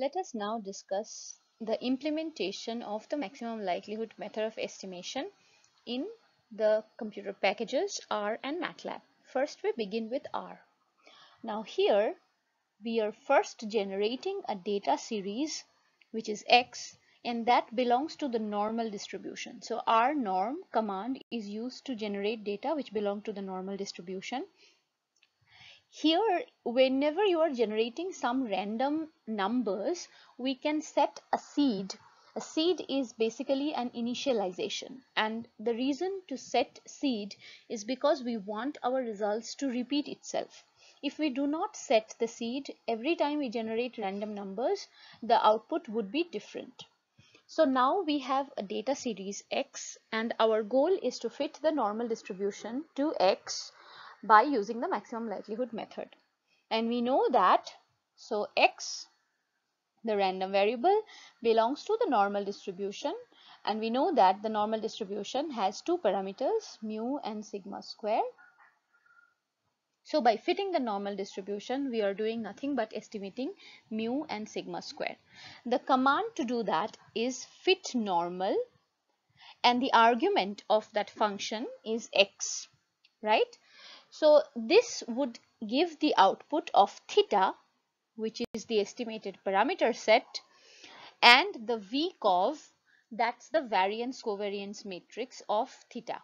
Let us now discuss the implementation of the maximum likelihood method of estimation in the computer packages R and MATLAB. First we begin with R. Now here we are first generating a data series which is X and that belongs to the normal distribution. So rnorm command is used to generate data which belong to the normal distribution here, whenever you are generating some random numbers, we can set a seed. A seed is basically an initialization and the reason to set seed is because we want our results to repeat itself. If we do not set the seed, every time we generate random numbers, the output would be different. So now we have a data series X and our goal is to fit the normal distribution to X by using the maximum likelihood method. And we know that, so x, the random variable, belongs to the normal distribution and we know that the normal distribution has two parameters, mu and sigma square. So by fitting the normal distribution, we are doing nothing but estimating mu and sigma square. The command to do that is fit normal and the argument of that function is x, right? So this would give the output of theta which is the estimated parameter set and the VCOV that's the variance covariance matrix of theta.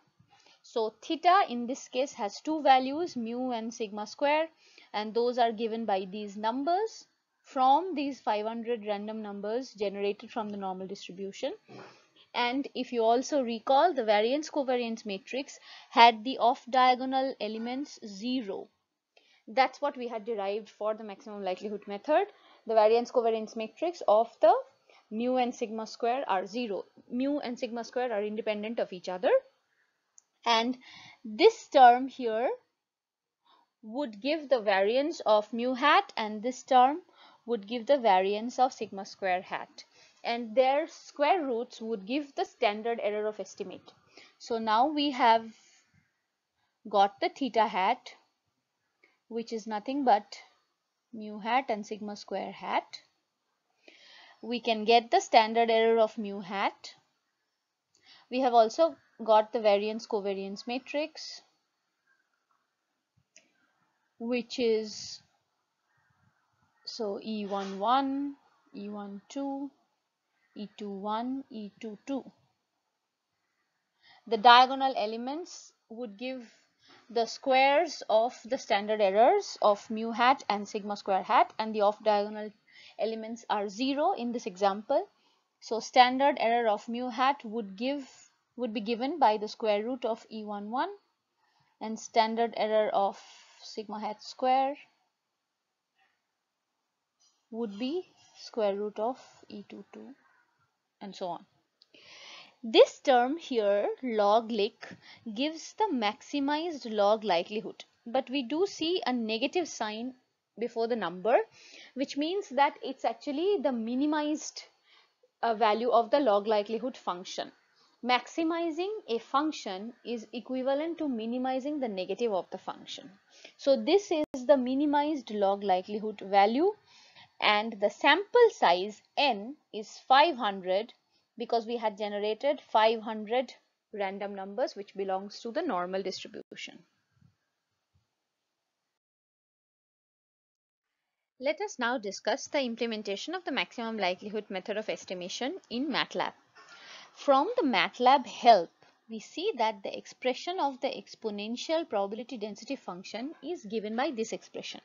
So theta in this case has two values mu and sigma square and those are given by these numbers from these 500 random numbers generated from the normal distribution and if you also recall the variance covariance matrix had the off diagonal elements 0 that's what we had derived for the maximum likelihood method. The variance covariance matrix of the mu and sigma square are 0 mu and sigma square are independent of each other. And this term here would give the variance of mu hat and this term would give the variance of sigma square hat and their square roots would give the standard error of estimate. So now we have got the theta hat which is nothing but mu hat and sigma square hat. We can get the standard error of mu hat. We have also got the variance covariance matrix which is so E11, E12, E21, E22. The diagonal elements would give the squares of the standard errors of mu hat and sigma square hat and the off diagonal elements are 0 in this example. So standard error of mu hat would give would be given by the square root of E11 and standard error of sigma hat square would be square root of E22 and so on. This term here log lik gives the maximized log likelihood but we do see a negative sign before the number which means that it's actually the minimized uh, value of the log likelihood function. Maximizing a function is equivalent to minimizing the negative of the function. So this is the minimized log likelihood value and the sample size n is 500 because we had generated 500 random numbers which belongs to the normal distribution. Let us now discuss the implementation of the maximum likelihood method of estimation in MATLAB. From the MATLAB help, we see that the expression of the exponential probability density function is given by this expression.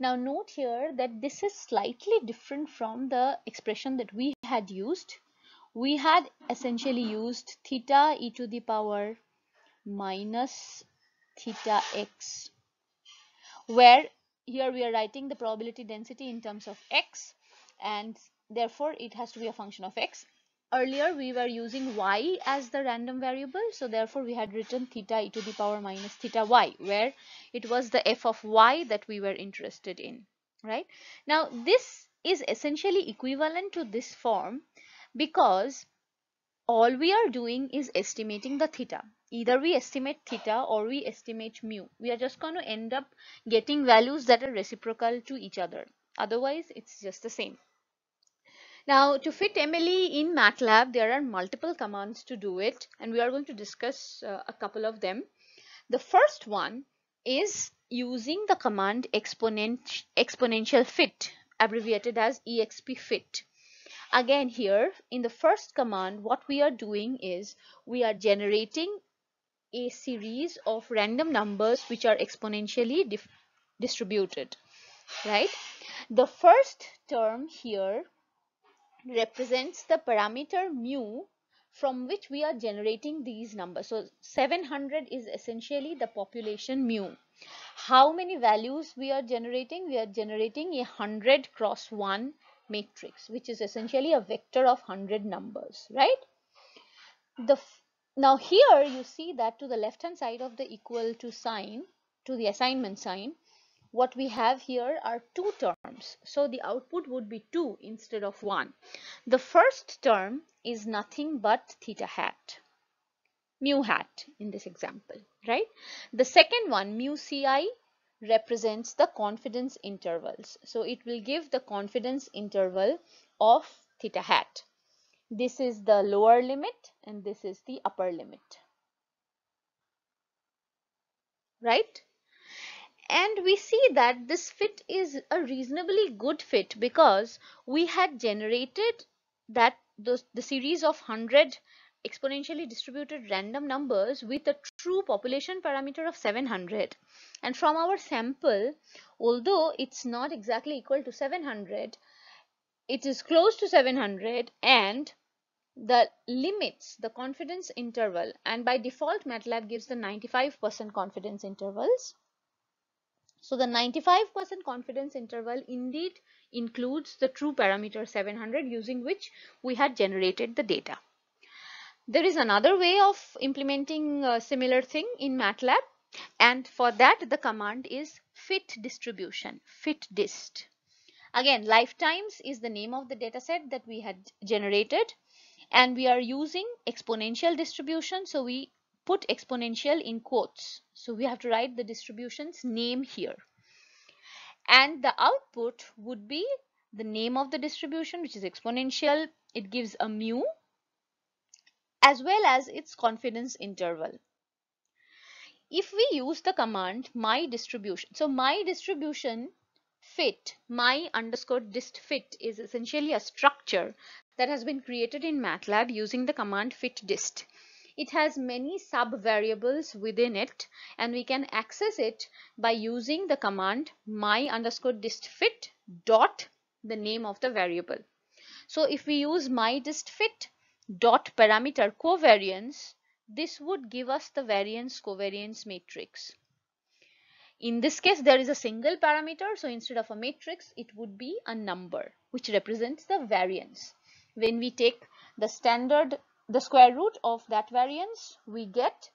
Now note here that this is slightly different from the expression that we had used. We had essentially used theta e to the power minus theta x where here we are writing the probability density in terms of x and therefore it has to be a function of x earlier we were using y as the random variable. So therefore we had written theta e to the power minus theta y where it was the f of y that we were interested in right? Now this is essentially equivalent to this form because all we are doing is estimating the theta. Either we estimate theta or we estimate mu. We are just going to end up getting values that are reciprocal to each other. Otherwise it's just the same Now to fit MLE in MATLAB, there are multiple commands to do it and we are going to discuss uh, a couple of them. The first one is using the command exponent, exponential fit abbreviated as exp fit. Again here in the first command what we are doing is we are generating a series of random numbers which are exponentially distributed right the first term here represents the parameter mu from which we are generating these numbers. So 700 is essentially the population mu. How many values we are generating? We are generating a 100 cross 1 matrix which is essentially a vector of 100 numbers, right? The now here you see that to the left hand side of the equal to sign, to the assignment sign, what we have here are two terms. So the output would be 2 instead of 1. The first term is nothing but theta hat, mu hat in this example, right? The second one, mu ci, represents the confidence intervals. So it will give the confidence interval of theta hat. This is the lower limit and this is the upper limit. Right? And we see that this fit is a reasonably good fit because we had generated that the, the series of 100 exponentially distributed random numbers with a true population parameter of 700 and from our sample although it's not exactly equal to 700 it is close to 700 and the limits the confidence interval and by default MATLAB gives the 95% confidence intervals so the 95% confidence interval indeed includes the true parameter 700 using which we had generated the data. There is another way of implementing a similar thing in MATLAB and for that the command is fit distribution, fit dist. Again lifetimes is the name of the dataset that we had generated and we are using exponential distribution so we put exponential in quotes. So we have to write the distribution's name here. And the output would be the name of the distribution which is exponential. It gives a mu as well as its confidence interval. If we use the command my distribution, so my distribution fit, my underscore dist fit is essentially a structure that has been created in MATLAB using the command fit dist. It has many sub variables within it and we can access it by using the command my underscore dist fit dot the name of the variable. So if we use my dist fit dot parameter covariance, this would give us the variance covariance matrix. In this case, there is a single parameter. So instead of a matrix, it would be a number which represents the variance. When we take the standard the square root of that variance, we get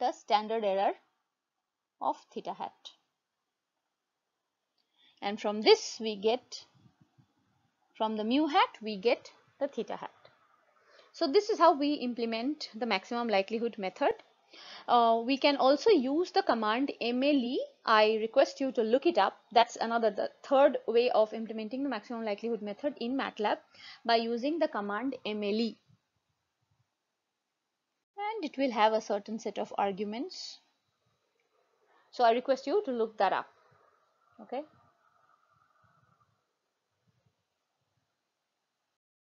the standard error of theta hat. And from this we get, from the mu hat, we get the theta hat. So this is how we implement the maximum likelihood method. Uh, we can also use the command MLE. I request you to look it up. That's another, the third way of implementing the maximum likelihood method in MATLAB by using the command MLE and it will have a certain set of arguments. So I request you to look that up. Okay.